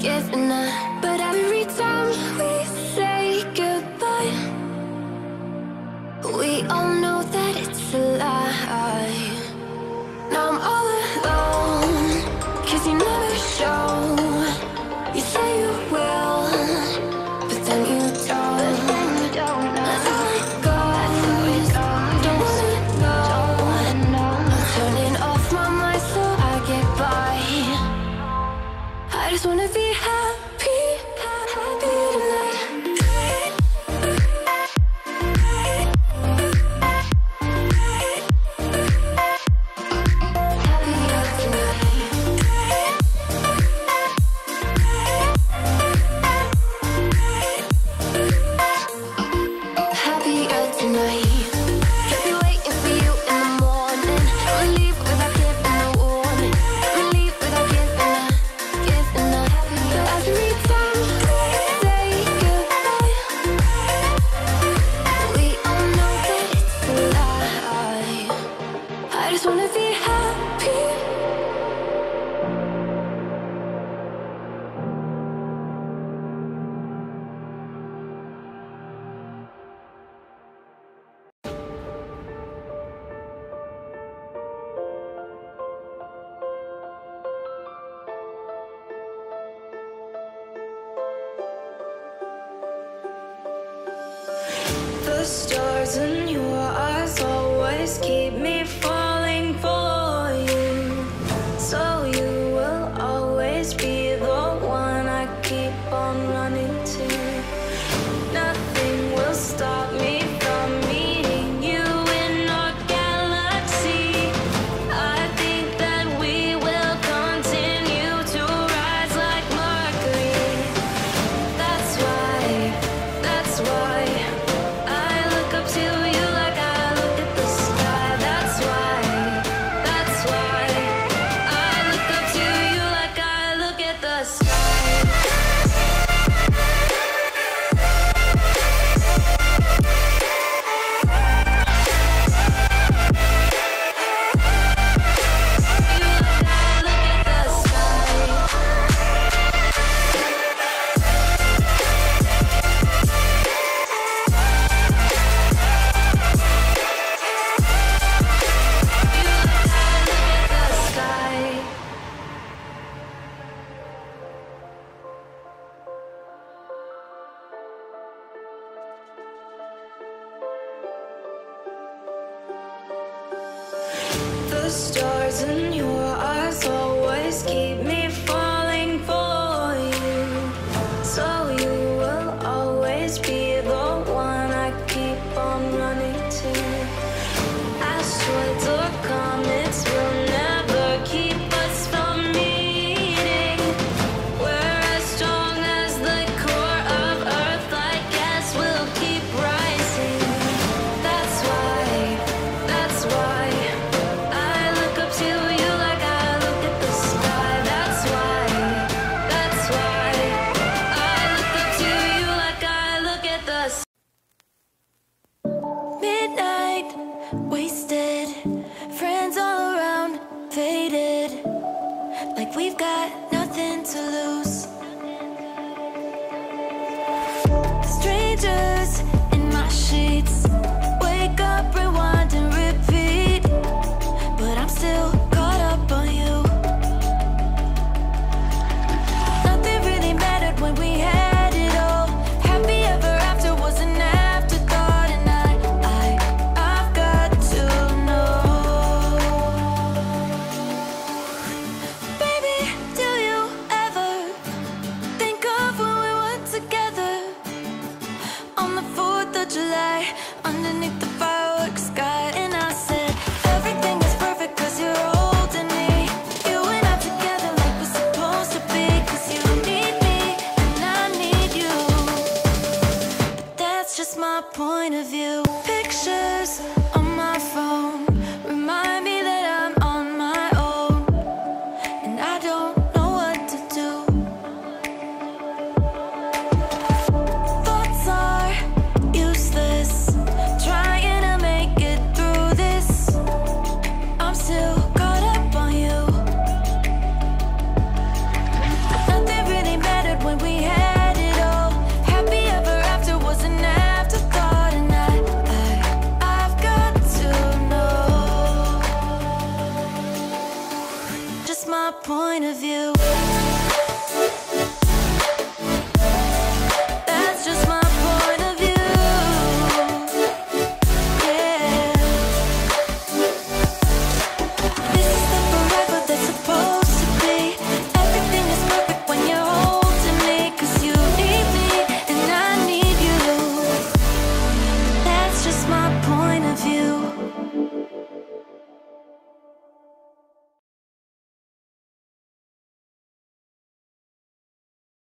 giving up, But every time we say goodbye We all know that it's a lie. Now I'm all wanna be stars and running too. I swear. Waste